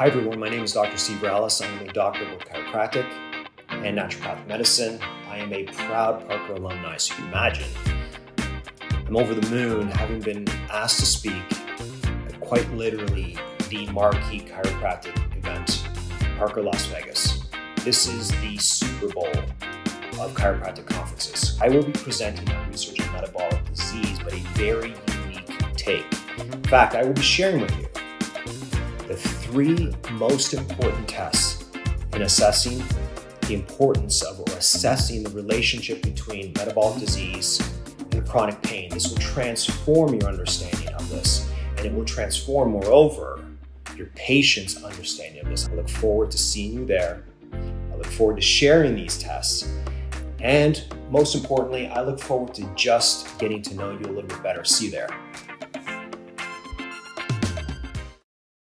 Hi everyone, my name is Dr. Steve Rallis. I am a doctor of chiropractic and naturopathic medicine. I am a proud Parker alumni, so you can imagine I'm over the moon having been asked to speak at quite literally the marquee chiropractic event, Parker Las Vegas. This is the Super Bowl of chiropractic conferences. I will be presenting my research on metabolic disease, but a very unique take. In fact, I will be sharing with you the three most important tests in assessing the importance of or assessing the relationship between metabolic disease and chronic pain. This will transform your understanding of this, and it will transform, moreover, your patient's understanding of this. I look forward to seeing you there. I look forward to sharing these tests. And most importantly, I look forward to just getting to know you a little bit better. See you there.